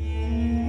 Música